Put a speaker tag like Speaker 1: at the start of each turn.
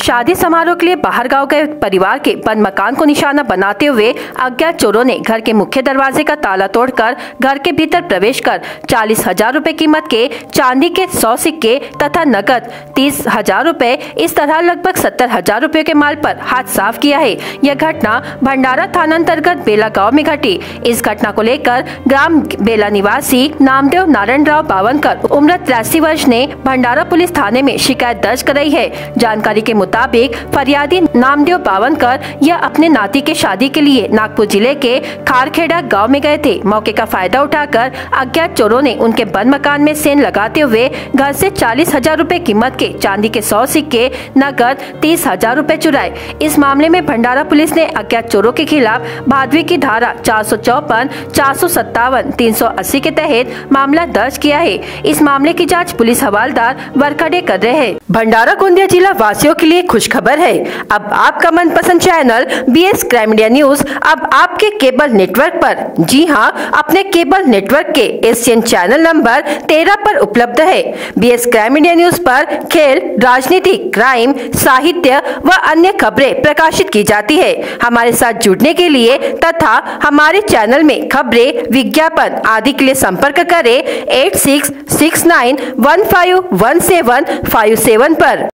Speaker 1: शादी समारोह के लिए बाहर गाँव गए परिवार के बंद मकान को निशाना बनाते हुए अज्ञात चोरों ने घर के मुख्य दरवाजे का ताला तोड़कर घर के भीतर प्रवेश कर चालीस हज़ार रूपए कीमत के चांदी के, सौ सिक्के तथा नकद तीस हज़ार रूपए, इस तरह लगभग सत्तर हज़ार रूपए के माल पर हाथ साफ़ किया है। यह घटना भंडारा थाना अंतर्गत बेला गाँव में घटी। इस घटना को लेकर ग्राम बेला निवासी नामदेव नारायण राव बावनकर उम्र तिरासी वर्ष ने भंडारा पुलिस थाने में शिकायत दर्ज कराई है। जानकारी के मुताबिक फरियादी नामदेव बावनकर यह अपने नाती के शादी के लिए नागपुर ज़िले के खारखेड़ा गाँव में गए थे। मौके का फ़ायदा उठाकर अज्ञात चोरों ने उनके बंद मकान में सेन लगाते हुए घर से चालीस हज़ार रूपए कीमत के चांदी के सौ सिक्के नकद तीस हज़ार रूपए चुराए। इस मामले में भंडारा पुलिस ने अज्ञात चोरों के खिलाफ भादवी की धारा चार सौ चौपन, चार सौ सत्तावन, तीन सौ अस्सी के तहत मामला दर्ज किया है। इस मामले की जाँच पुलिस हवालदार वरखड़े कर रहे हैं। भंडारा गोंदिया जिला वासियों के लिए खुश खबर है। अब आपका मनपसंद channel B S crime India news अब आपके केबल नेटवर्क पर। जी हाँ अपने केबल नेटवर्क के एशियन चैनल नंबर तेरह पर उपलब्ध है। B S crime India news पर खेल, राजनीति क्राइम साहित्य व अन्य खबरें प्रकाशित की जाती है। हमारे साथ जुड़ने के लिए तथा हमारे चैनल में खबरें, विज्ञापन आदि के लिए संपर्क करें, eight six six nine one five one seven five seven पर।